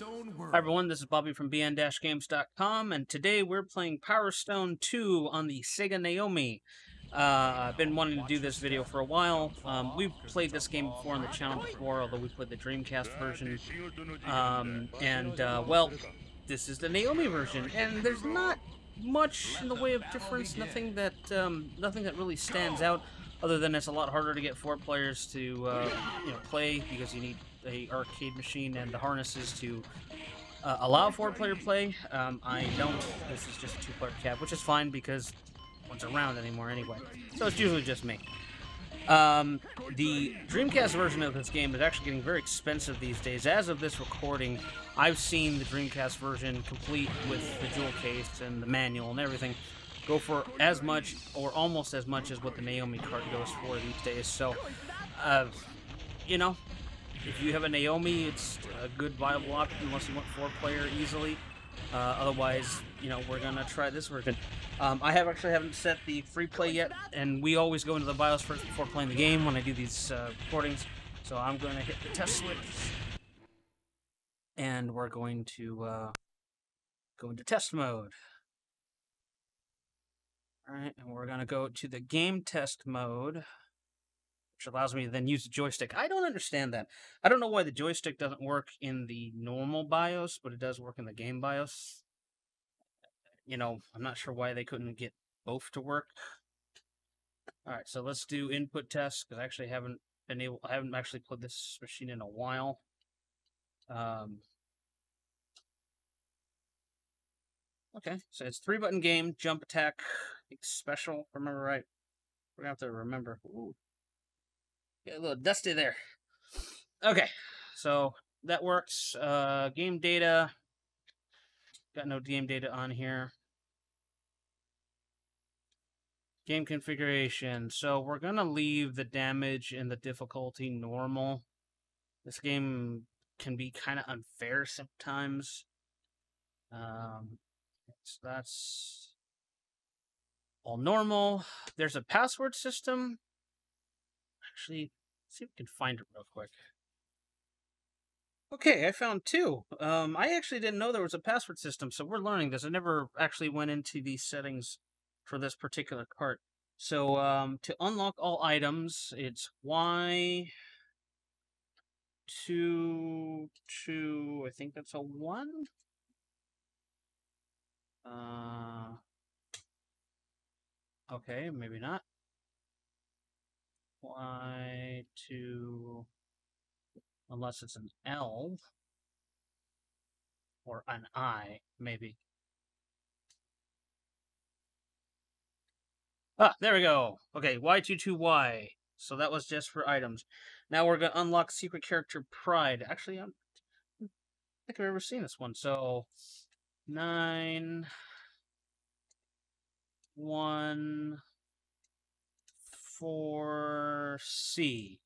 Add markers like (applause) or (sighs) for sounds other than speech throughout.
Hi everyone, this is Bobby from bn-games.com, and today we're playing Power Stone 2 on the Sega Naomi. Uh, I've been wanting to do this video for a while. Um, we've played this game before on the channel before, although we played the Dreamcast version. Um, and, uh, well, this is the Naomi version, and there's not much in the way of difference, nothing that, um, nothing that really stands out, other than it's a lot harder to get four players to, uh, you know, play, because you need a arcade machine and the harnesses to uh, allow four-player play. Um, I don't. This is just a two-player cab, which is fine because one's around anymore anyway. So it's usually just me. Um, the Dreamcast version of this game is actually getting very expensive these days. As of this recording, I've seen the Dreamcast version complete with the jewel case and the manual and everything go for as much or almost as much as what the Naomi cart goes for these days. So, uh, you know, if you have a Naomi, it's a good viable option unless you want four player easily. Uh, otherwise, you know, we're gonna try this version. Um, I have actually haven't set the free play yet, and we always go into the BIOS first before playing the game when I do these uh, recordings. So I'm going to hit the test switch, and we're going to uh, go into test mode. All right, and we're going to go to the game test mode which allows me to then use the joystick. I don't understand that. I don't know why the joystick doesn't work in the normal BIOS, but it does work in the game BIOS. You know, I'm not sure why they couldn't get both to work. All right, so let's do input tests because I actually haven't been able. I haven't actually played this machine in a while. Um, okay, so it's three button game, jump attack, special. Remember right? We're gonna have to remember. Ooh. Get a little dusty there. Okay, so that works. Uh, game data. Got no game data on here. Game configuration. So we're going to leave the damage and the difficulty normal. This game can be kind of unfair sometimes. Um, so that's all normal. There's a password system actually see if we can find it real quick. Okay, I found two. Um, I actually didn't know there was a password system, so we're learning this. I never actually went into these settings for this particular cart. So um, to unlock all items, it's Y two two. I think that's a one. Uh, okay, maybe not. Y to, unless it's an L or an I, maybe. Ah, there we go. Okay, Y22Y. So that was just for items. Now we're going to unlock secret character Pride. Actually, I'm, I think I've ever seen this one. So, 9, 1, for C.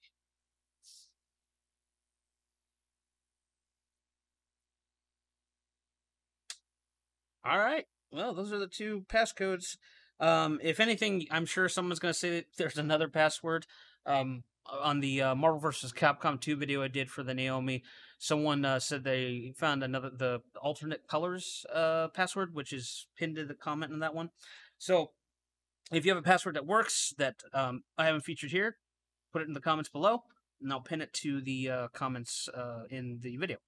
All right. Well, those are the two passcodes. Um, if anything, I'm sure someone's going to say that there's another password. Um, on the uh, Marvel vs. Capcom 2 video I did for the Naomi, someone uh, said they found another the alternate colors uh, password, which is pinned to the comment in that one. So if you have a password that works that um, I haven't featured here, put it in the comments below, and I'll pin it to the uh, comments uh, in the video.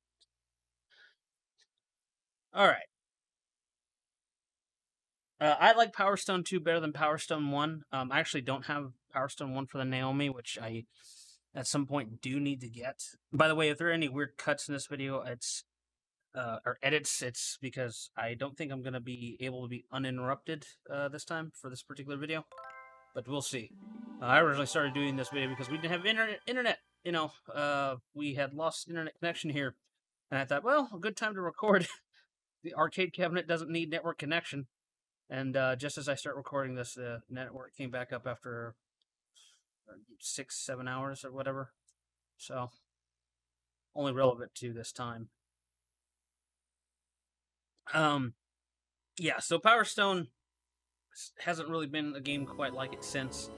All right. Uh, I like Power Stone 2 better than Power Stone 1. Um, I actually don't have Power Stone 1 for the Naomi, which I at some point do need to get. By the way, if there are any weird cuts in this video, it's uh, or edits, it's because I don't think I'm going to be able to be uninterrupted uh, this time for this particular video. But we'll see. Uh, I originally started doing this video because we didn't have internet. internet. You know, uh, we had lost internet connection here. And I thought, well, a good time to record. (laughs) the arcade cabinet doesn't need network connection. And uh, just as I start recording this, the network came back up after uh, six, seven hours or whatever. So, only relevant to this time. Um, yeah, so Power Stone hasn't really been a game quite like it since.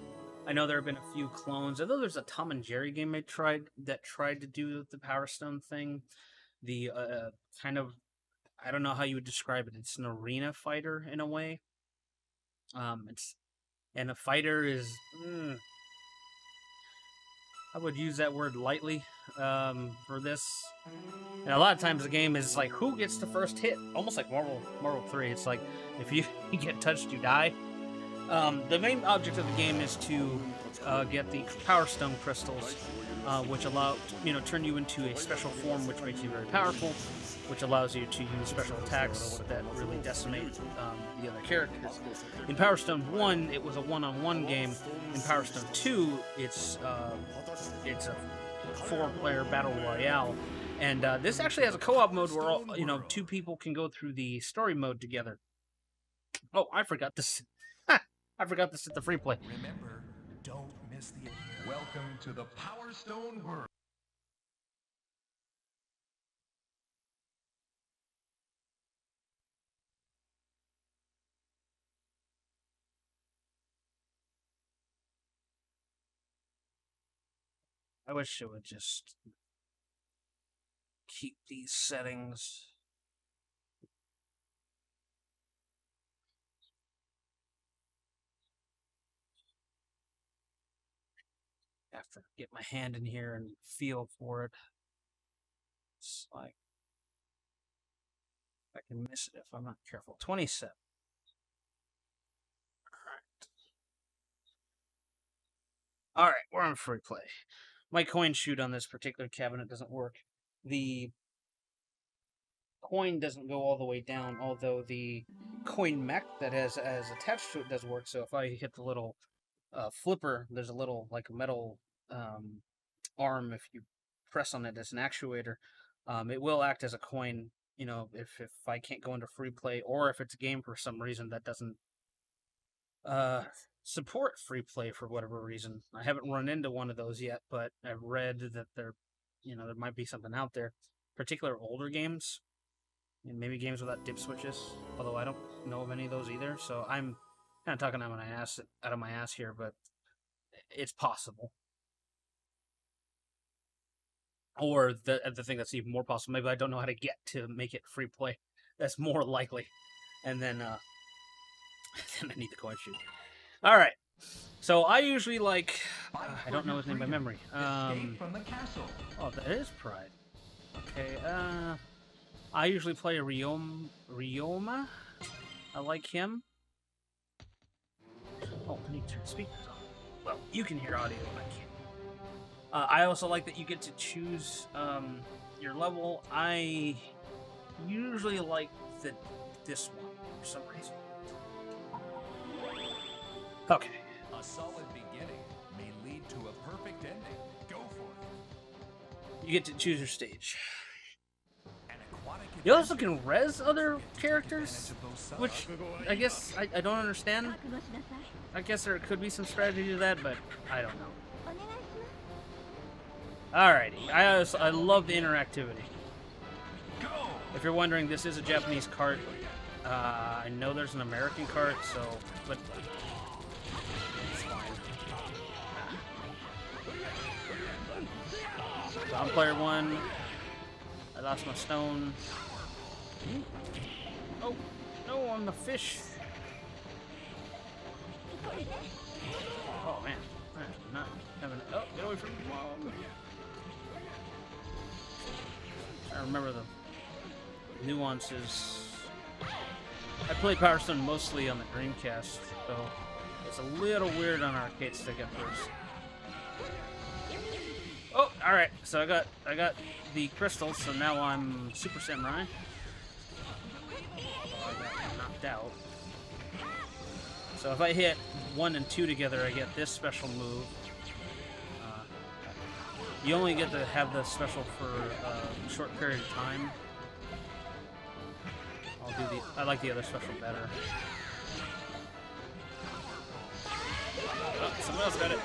I know there have been a few clones. Although there's a Tom and Jerry game I tried that tried to do the Power Stone thing. The uh, kind of I don't know how you would describe it. It's an arena fighter in a way. Um, it's and a fighter is. Mm, I would use that word lightly um, for this. And a lot of times the game is like who gets the first hit, almost like Marvel Marvel Three. It's like if you, you (laughs) get touched, you die. Um, the main object of the game is to uh, get the Power Stone crystals, uh, which allow you know turn you into a special form, which makes you very powerful, which allows you to use special attacks that really decimate um, the other characters. In Power Stone One, it was a one-on-one game. In Power Stone Two, it's uh, it's a four-player battle royale. And uh, this actually has a co-op mode where all, you know two people can go through the story mode together. Oh, I forgot this. (laughs) I forgot this at the free play. Remember. Welcome to the Power Stone world. I wish it would just keep these settings. To get my hand in here and feel for it. It's like I can miss it if I'm not careful. 27. All right. All right, we're on free play. My coin shoot on this particular cabinet doesn't work. The coin doesn't go all the way down, although the coin mech that has as attached to it does work. So if I hit the little uh, flipper, there's a little like metal um, arm. If you press on it as an actuator, um, it will act as a coin. You know, if if I can't go into free play, or if it's a game for some reason that doesn't uh, support free play for whatever reason. I haven't run into one of those yet, but I've read that there, you know, there might be something out there. Particular older games, and maybe games without dip switches. Although I don't know of any of those either, so I'm kind of talking out of my ass out of my ass here, but it's possible. Or the the thing that's even more possible, maybe I don't know how to get to make it free play. That's more (laughs) likely. And then uh (laughs) then I need the coin chute. All right. So I usually like (sighs) uh, I don't know his name by memory. Um from the castle. Oh, that is Pride. Okay, uh I usually play a Ryoma Ryoma. I like him. Oh, I need to turn speakers on. Well, you can hear audio, but I can't. Uh, I also like that you get to choose um, your level. I usually like the this one for some reason. Okay. A solid beginning may lead to a perfect ending. Go for it. You get to choose your stage. You also can res other characters, advantage of those subs. which I guess I, I don't understand. I guess there could be some strategy to that, but I don't know. Alrighty, I I love the interactivity. If you're wondering, this is a Japanese cart. Uh, I know there's an American cart, so but it's fine. So I'm player one. I lost my stone. Oh no, I'm the fish. Oh man, not having. Oh, get away from me. I remember the nuances. I played Power Stone mostly on the Dreamcast, so it's a little weird on arcade stick at first. Oh, all right. So I got I got the crystals, so now I'm Super Samurai. Oh, I got knocked out. So if I hit one and two together, I get this special move. You only get to have the special for uh, a short period of time. I'll do the. I like the other special better. Oh, someone else got it.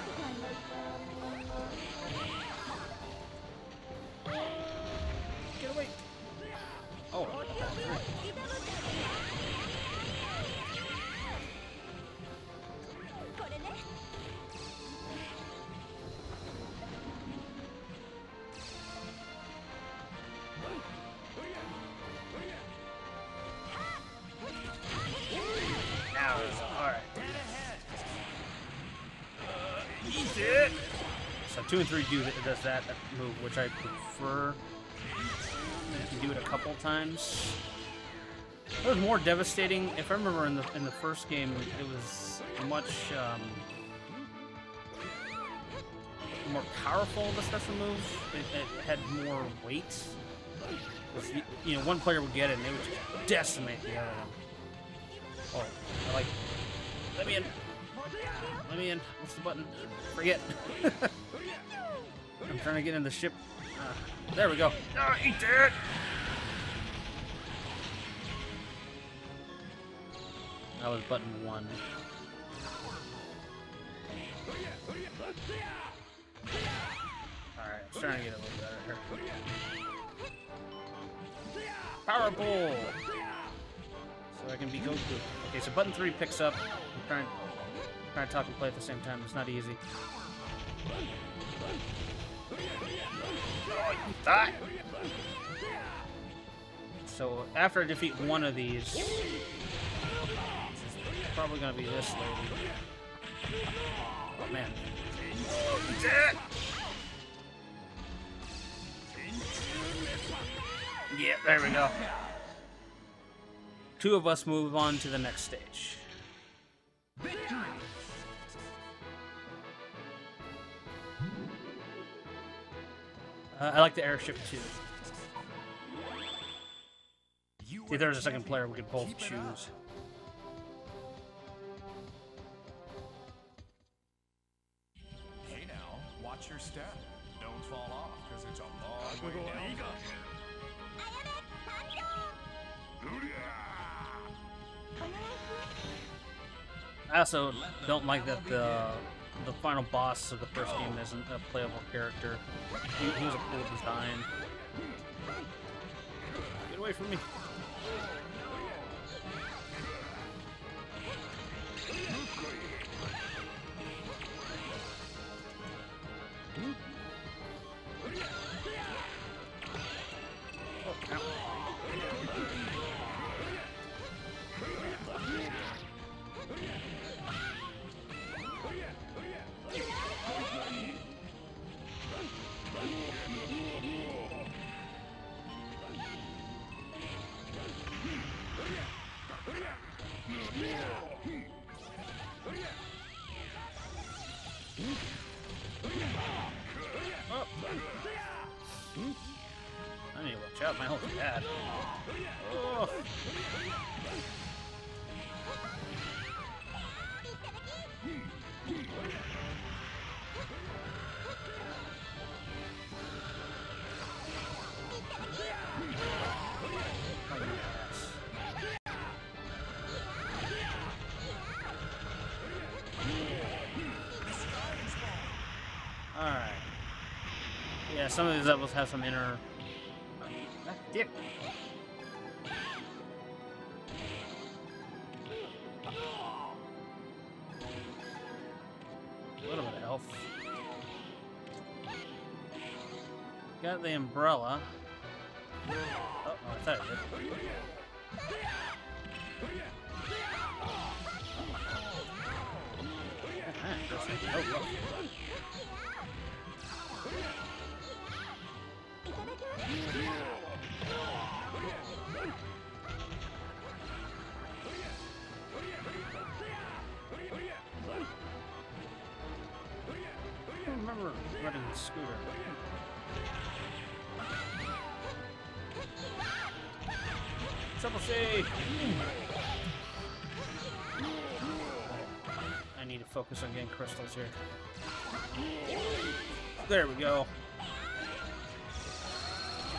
Two and three do does that move, which I prefer. You can do it a couple times. It was more devastating. If I remember in the in the first game, it was much um, more powerful. The special move. It, it had more weight. You, know, one player would get it and they would just decimate the other. Oh, I like. Let me in. Let me in. What's the button? Forget. (laughs) I'm trying to get in the ship. Uh, there we go. Ah, eat that! That was button one. Alright, I'm starting to get a little better here. Power Pull! So I can be Goku. Okay, so button three picks up. I'm trying, trying to talk and play at the same time. It's not easy. So after I defeat one of these, probably gonna be this lady. Oh man. Yeah, there we go. Two of us move on to the next stage. Uh, I like the airship too. You If there was a second player, we could both choose. Hey now, watch your step. Don't fall off, because it's a long way down. I also don't like that the the final boss of the first game isn't a playable character. He, he was a cool design. Get away from me. Oh, My is bad. Oh. Alright. Yeah, some of these levels have some inner. Umbrella. Oh, oh, I thought I did. It. Oh. I remember running the scooter. Triple C! I need to focus on getting crystals here. There we go.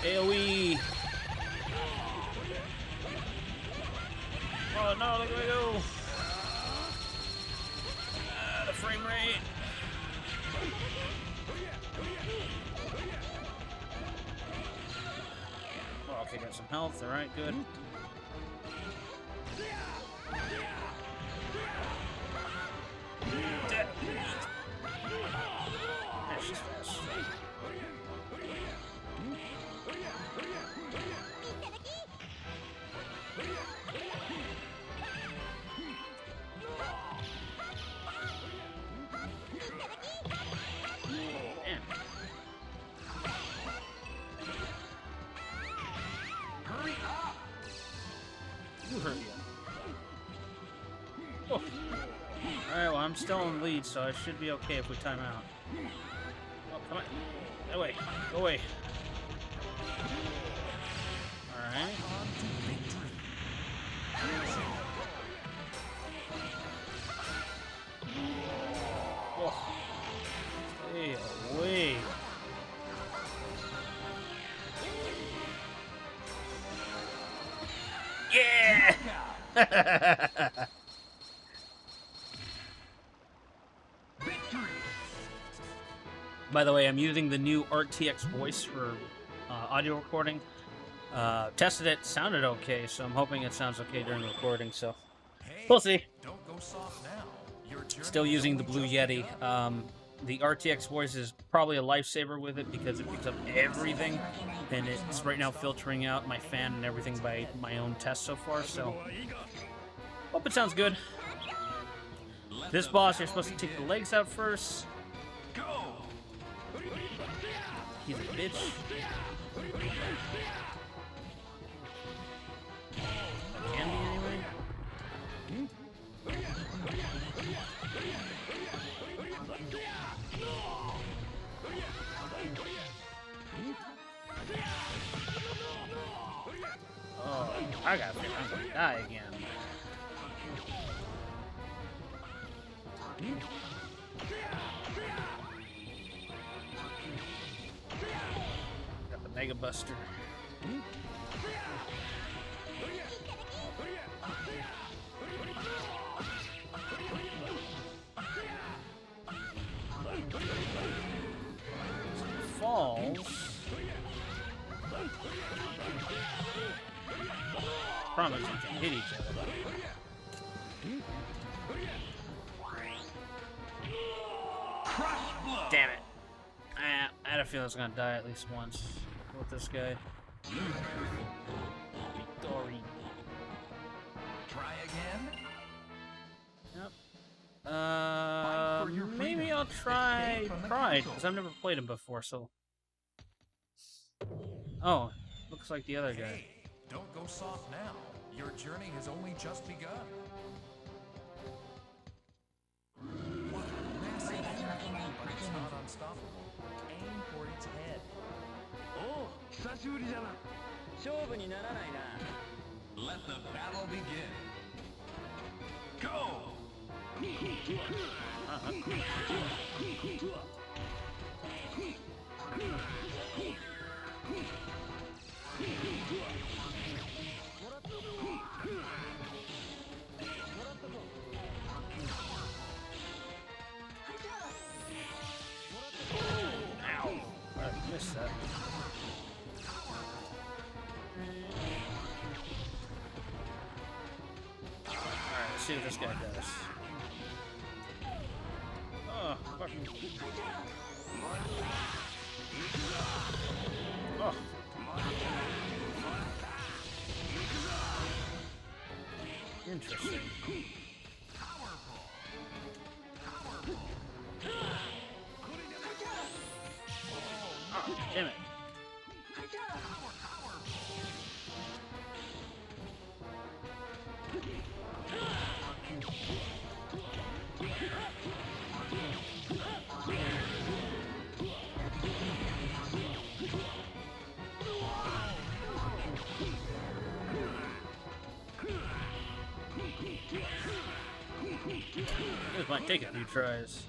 AoE! Oh no, look at me go! Ah, the frame rate! Oh, okay, got some health. Alright, good. Still in lead, so I should be okay if we time out. Oh, come on. Go away. Go away. Alright. Oh. Stay away. Yeah! (laughs) By the way, I'm using the new RTX voice for uh, audio recording. Uh, tested it, sounded okay, so I'm hoping it sounds okay during the recording, so we'll see. don't go soft now. Still using the Blue Yeti. Um, the RTX voice is probably a lifesaver with it because it picks up everything, and it's right now filtering out my fan and everything by my own test so far, so hope it sounds good. This boss, you're supposed to take the legs out first. Bitch. The Mega Buster. Falls. Promise you can hit each other. Damn it. I, I had a feeling I was gonna die at least once with this guy. Victory. Try again. Yep. Uh, maybe. I'll try Escape Pride, because I've never played him before, so... Oh, looks like the other guy. Don't go soft now. Your journey has only just begun. What a massive but it's not unstoppable. 久しぶりじゃな勝負にならないな Let the battle begin. Go! Ow. I missed that. See what this guy does. Oh, fucking. Oh. Interesting. Might take a few tries.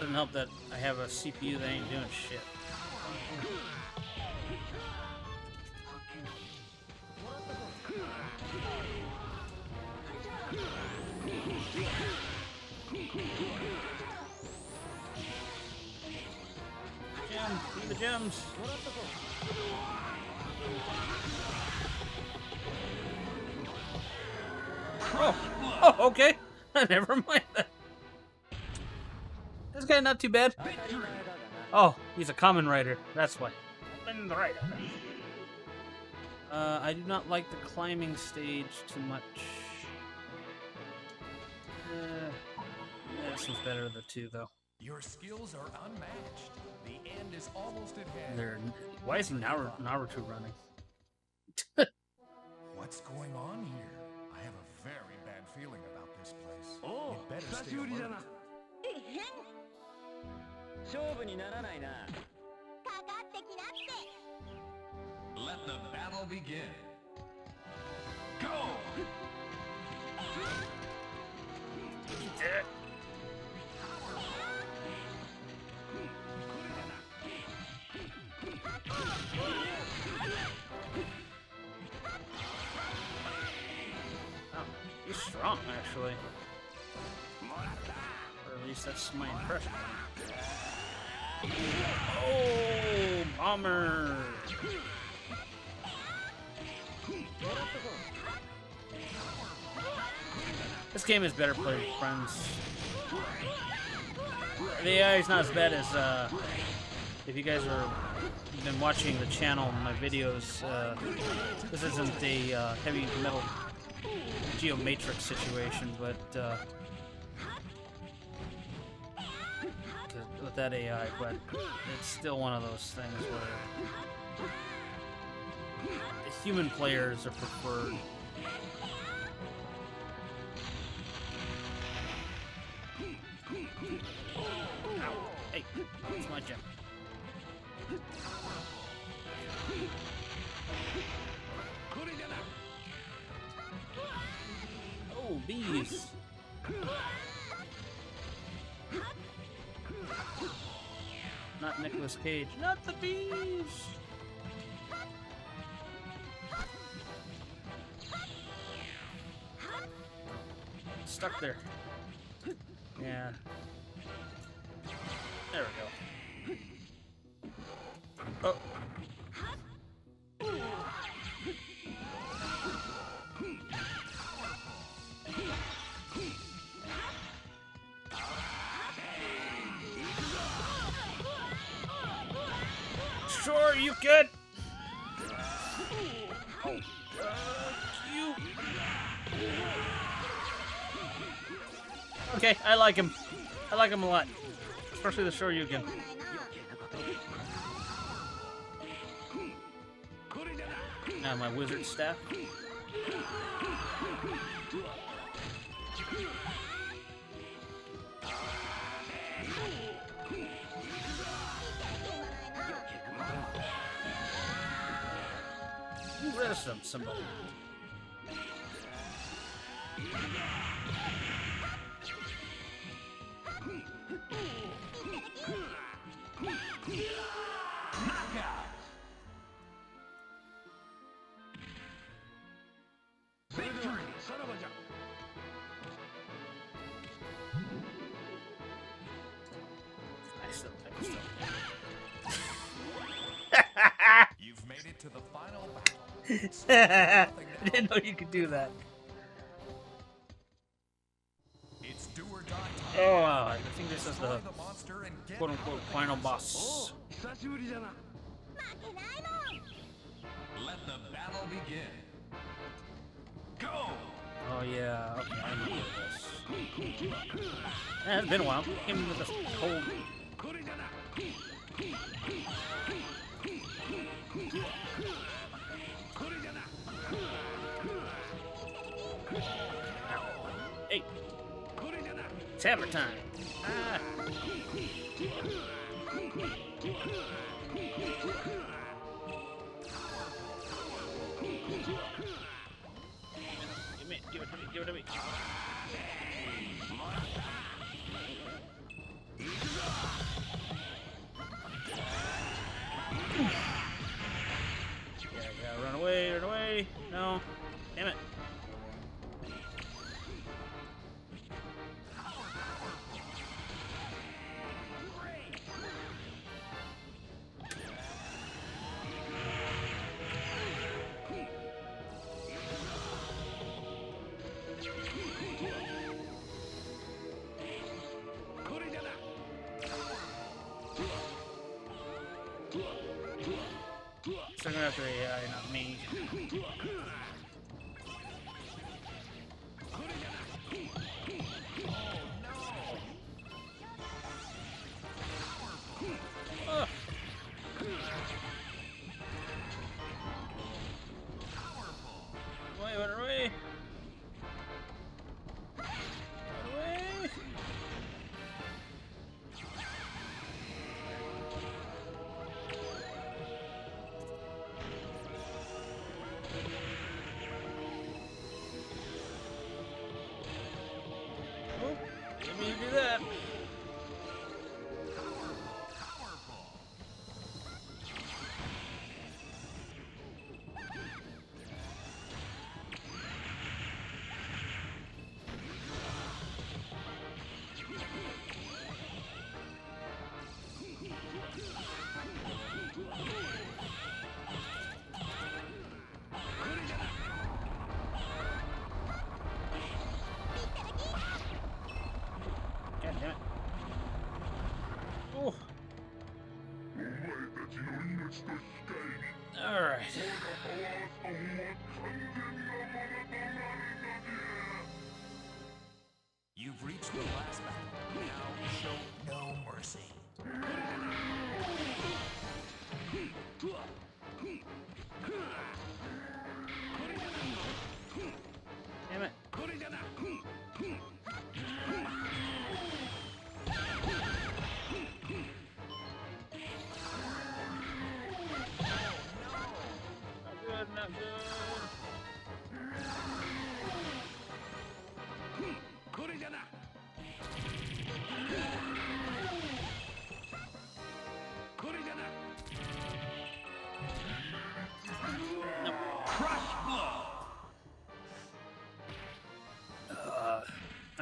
Doesn't help that I have a CPU that ain't doing shit. (laughs) Never mind that. This guy not too bad. Oh, he's a common rider. That's why. Uh, I do not like the climbing stage too much. Uh, yeah, this one's better of the two, though. Your skills are unmatched. The end is almost at hand. They're, why is he Naru- Naruto running? (laughs) (laughs) What's going on here? I have a very bad feeling おお久しぶりだな。えへん勝負にならないな。かかってきなって。Let the battle begin. Go! い (laughs) て actually. Or at least that's my impression. Oh, bomber! This game is better played with friends. The AI is not as bad as, uh, if you guys are been watching the channel, my videos, uh, this isn't a uh, heavy metal geomatrix situation, but uh, with that AI, but it's still one of those things where the human players are preferred. Hey, it's my gem. Oh, bees! Not Nicolas Cage. Not the bees! Stuck there. Yeah. There we go. Oh. You. Okay, I like him. I like him a lot. Especially the Shoryuken. Now my wizard staff. Wisdom, somebody. I didn't know you could do that. It's do or die time. Oh, wow. I think this is the quote unquote final boss. Let the battle begin. Go! Oh, yeah. Okay, I remember this. Eh, (laughs) it's been a while. Came with this cold it's time. So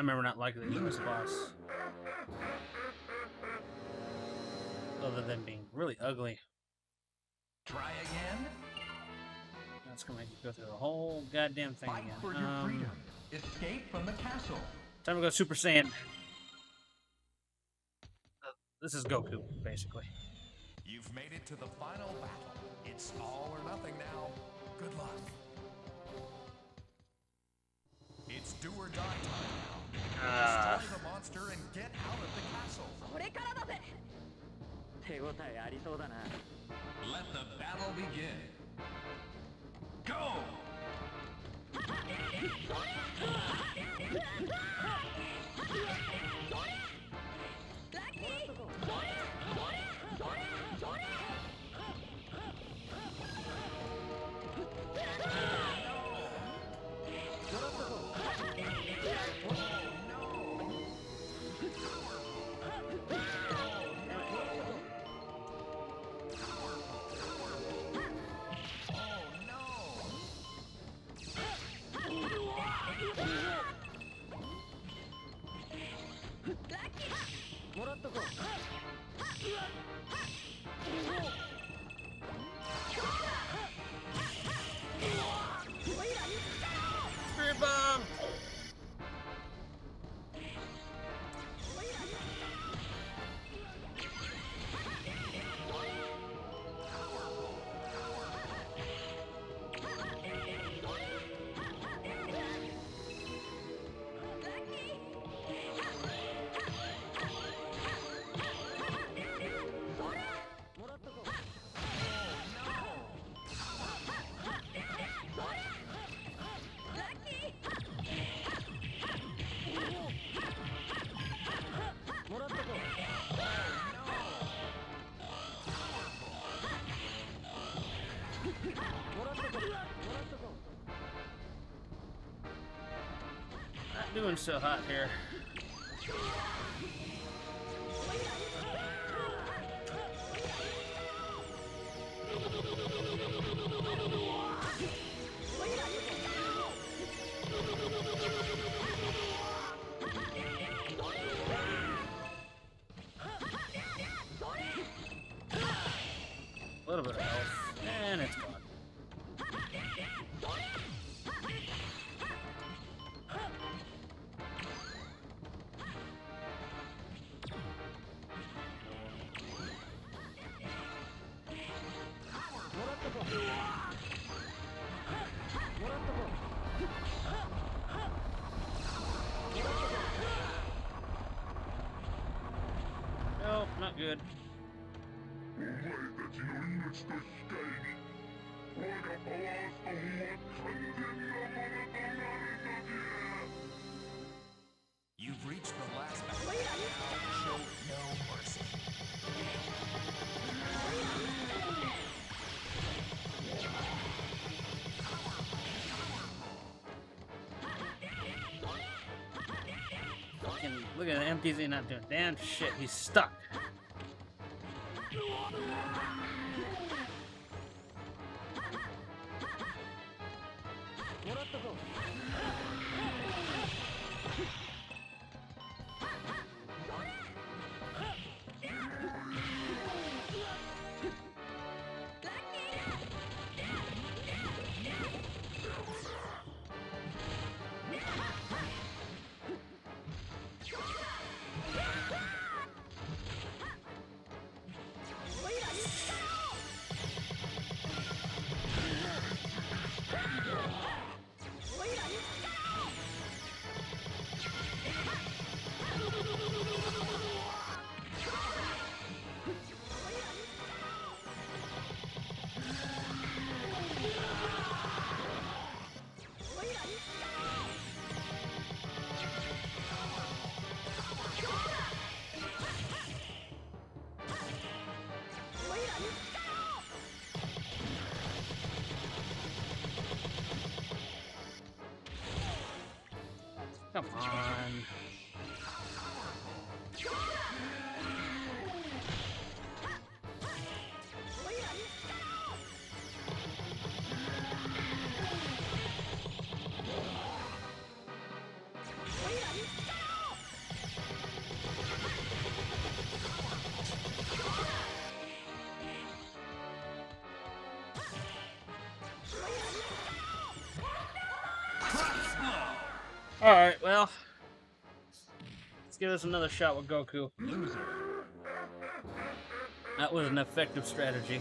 remember not liking the US boss. Other than being really ugly. Try again. That's gonna make you go through the whole goddamn thing Fight again. for your Um, freedom. Escape from the castle. time to go Super Saiyan. Uh, this is Goku, basically. You've made it to the final battle. It's all or nothing now. Good luck. It's do or die time now. Uh, let the battle begin. Go! (laughs) doing so hot here. ゃ You've reached the last battle. Now show no mercy. Look at the NPC not doing damn shit. He's stuck. Alright, well. Let's give this another shot with Goku. Loser. That was an effective strategy.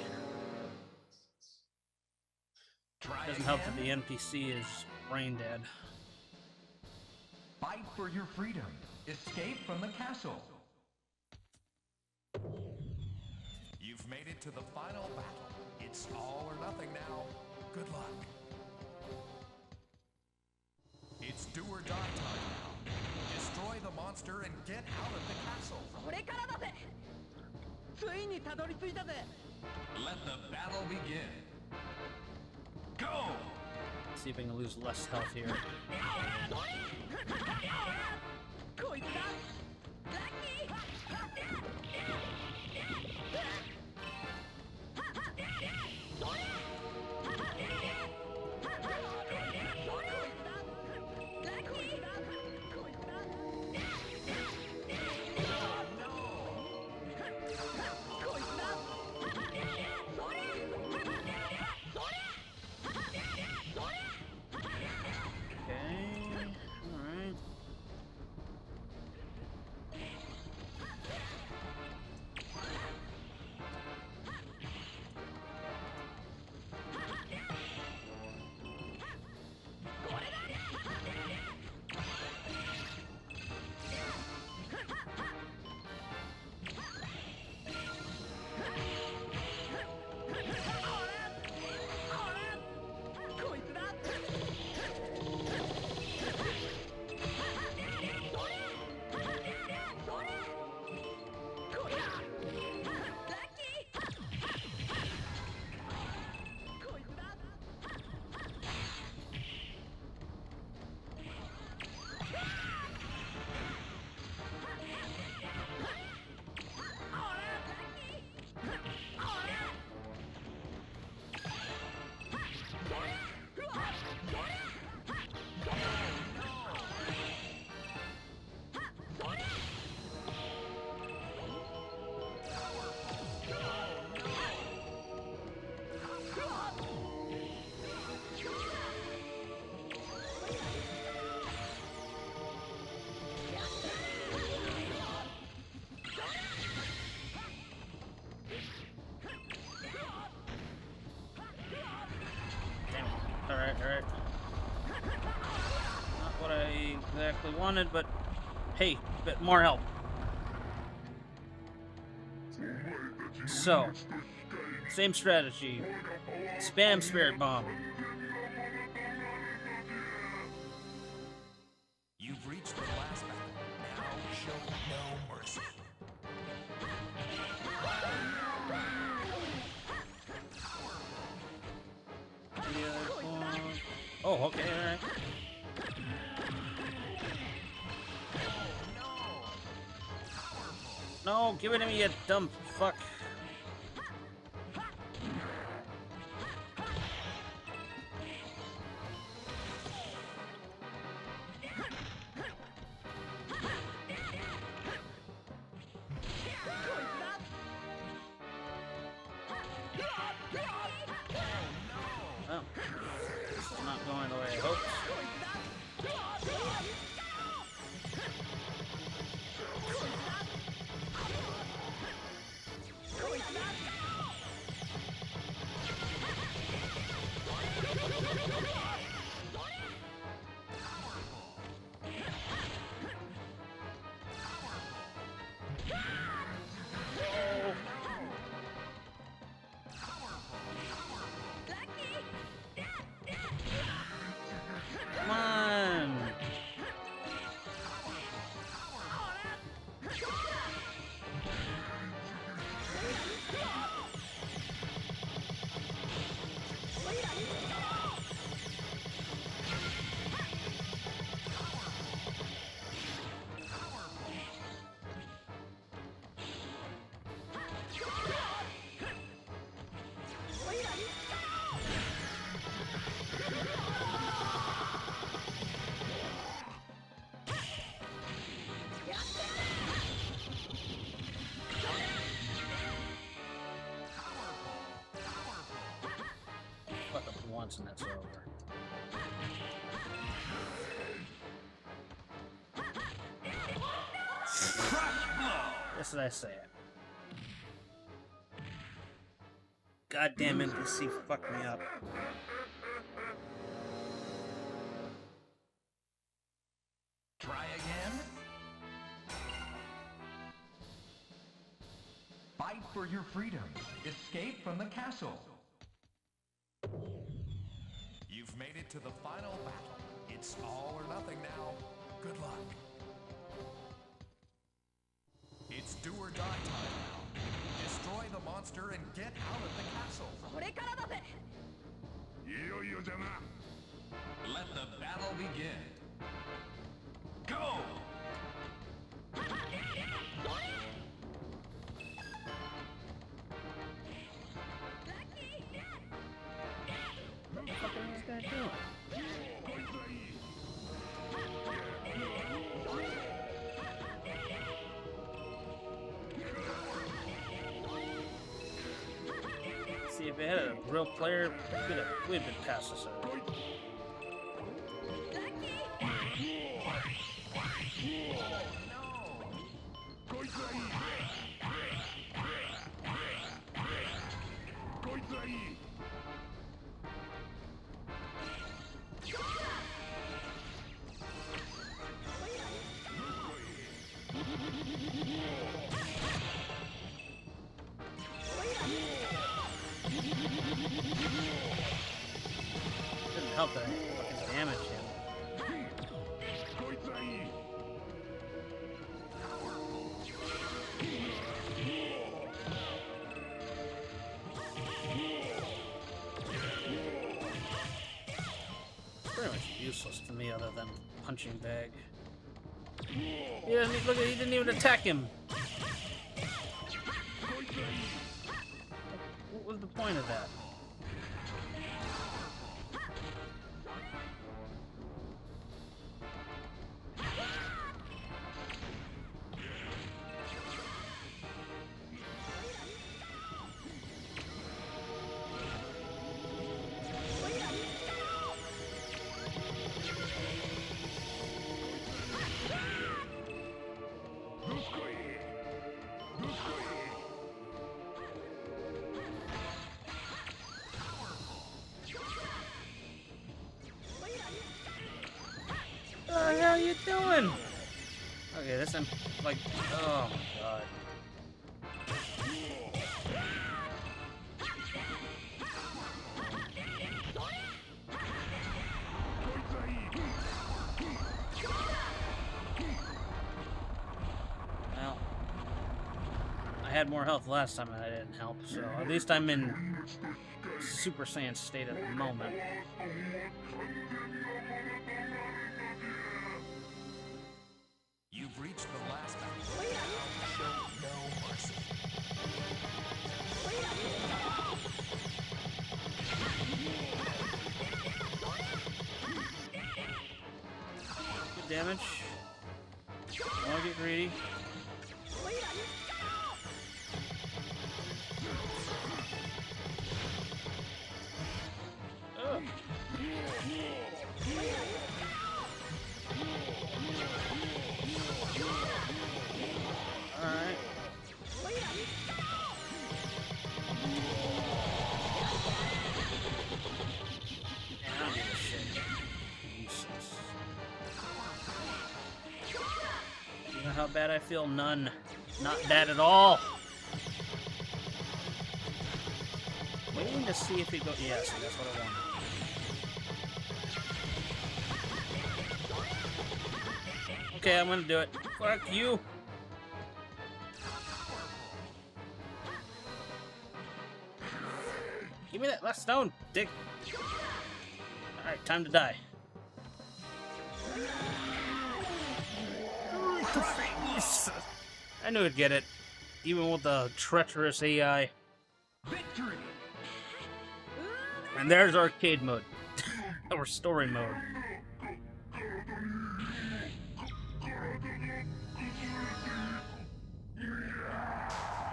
Try Doesn't help that the NPC is brain dead. Fight for your freedom. Escape from the castle. You've made it to the final battle. It's all or nothing now. Good luck. do or die time now. Destroy the monster and get out of the castle. これからだぜついにたどり着いたぜ Let the battle begin. Go! See if I can lose less health here. (laughs) こいつだラッキー exactly wanted, but hey, bit more help. So, same strategy. Spam Spirit Bomb. To lives and it's over. That's what I say. Goddamn NPC fucked me up. Try again? Fight for your freedom. Escape from the castle. to the final battle. It's all or nothing now. Good luck. It's do or die time now. Destroy the monster and get out of the castle. Let the battle begin. Real player, we could have we'd been past this already. help fucking him. Pretty much useless to me other than punching bag. Look at, he didn't even attack him. Doing? Okay, this I'm like, oh my god. Well, I had more health last time and that didn't help, so at least I'm in Super Saiyan state at the moment. Damage. To get greedy. Feel? None. Not bad at all. Waiting to see if he goes. Yes, that's what I wanted. Okay, I'm gonna do it. Fuck you. Give me that last stone, dick. Alright, time to die. I knew I'd get it. Even with the treacherous AI. Victory! And there's arcade mode. (laughs) or story mode.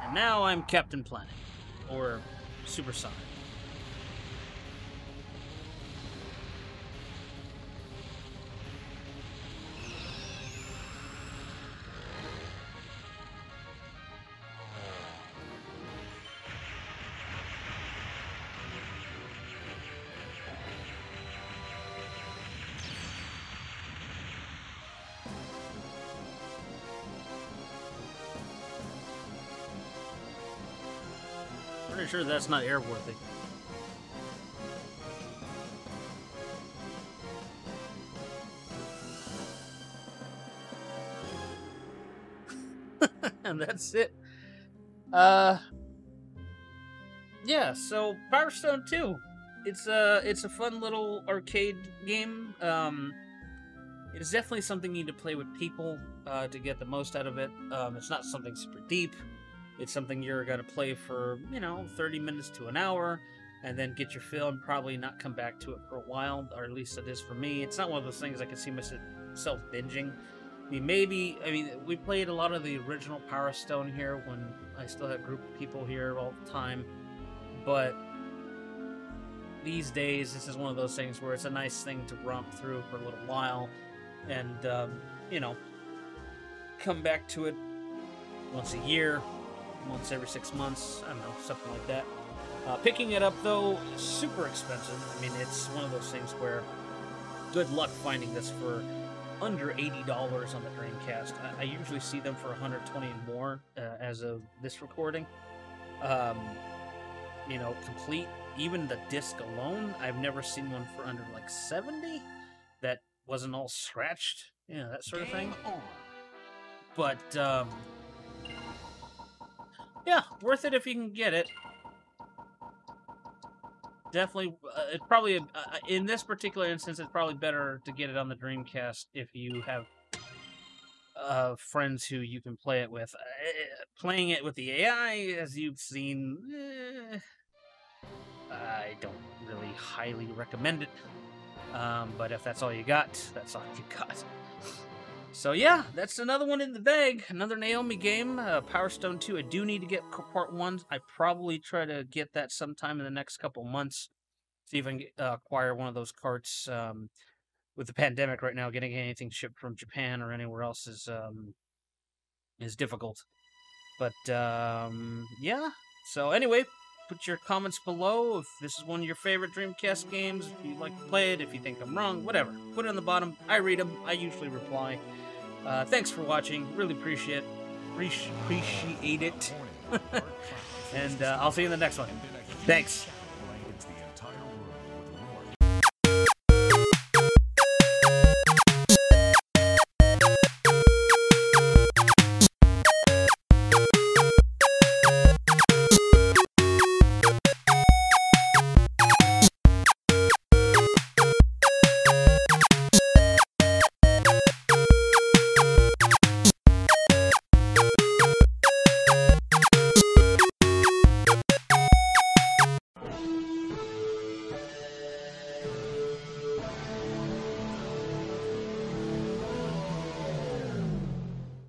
And now I'm Captain Planet. Or Super sure that's not airworthy. (laughs) and that's it. Uh, yeah. So Power Stone Two, it's a it's a fun little arcade game. Um, it is definitely something you need to play with people uh, to get the most out of it. Um, it's not something super deep. It's something you're gonna play for you know 30 minutes to an hour, and then get your fill and probably not come back to it for a while, or at least it is for me. It's not one of those things I can see myself binging. I mean, maybe, I mean, we played a lot of the original Power Stone here when I still had a group of people here all the time. But these days, this is one of those things where it's a nice thing to romp through for a little while and, um, you know, come back to it once a year, once every six months, I don't know, something like that. Uh, picking it up, though, super expensive. I mean, it's one of those things where good luck finding this for under $80 on the Dreamcast. I, I usually see them for 120 and more uh, as of this recording. Um, you know, complete, even the disc alone, I've never seen one for under like 70 that wasn't all scratched, you know, that sort of thing. But, um, yeah, worth it if you can get it. Definitely, uh, it's probably uh, in this particular instance, it's probably better to get it on the Dreamcast if you have uh, friends who you can play it with. Uh, playing it with the AI, as you've seen, eh, I don't really highly recommend it. Um, but if that's all you got, that's all you got. (laughs) So yeah, that's another one in the bag. Another Naomi game, uh, Power Stone 2. I do need to get part 1. I probably try to get that sometime in the next couple months. See if I can uh, acquire one of those carts. Um, with the pandemic right now, getting anything shipped from Japan or anywhere else is um, is difficult. But um, yeah. So anyway, put your comments below if this is one of your favorite Dreamcast games. If you'd like to play it, if you think I'm wrong, whatever. Put it on the bottom. I read them. I usually reply. Uh, thanks for watching. Really appreciate appreciate it. (laughs) and uh, I'll see you in the next one. Thanks.